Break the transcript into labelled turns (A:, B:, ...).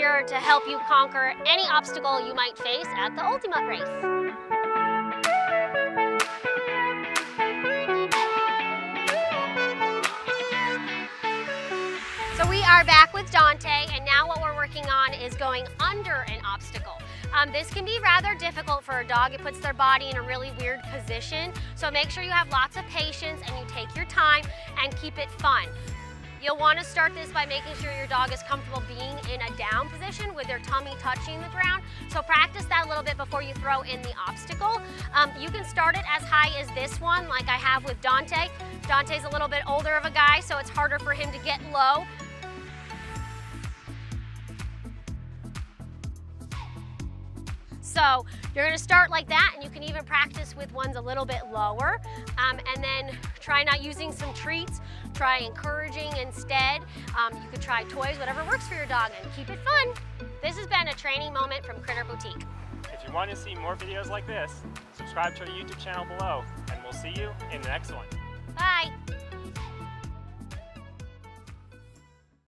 A: here to help you conquer any obstacle you might face at the Ultimutt Race. So we are back with Dante, and now what we're working on is going under an obstacle. Um, this can be rather difficult for a dog. It puts their body in a really weird position. So make sure you have lots of patience and you take your time and keep it fun. You'll want to start this by making sure your dog is comfortable being in a down position with their tummy touching the ground. So practice that a little bit before you throw in the obstacle. Um, you can start it as high as this one, like I have with Dante. Dante's a little bit older of a guy, so it's harder for him to get low. So you're gonna start like that and you can even practice with ones a little bit lower. Um, and then try not using some treats, try encouraging instead. Um, you could try toys, whatever works for your dog and keep it fun. This has been a training moment from Critter Boutique.
B: If you want to see more videos like this, subscribe to our YouTube channel below and we'll see you in the next one.
A: Bye.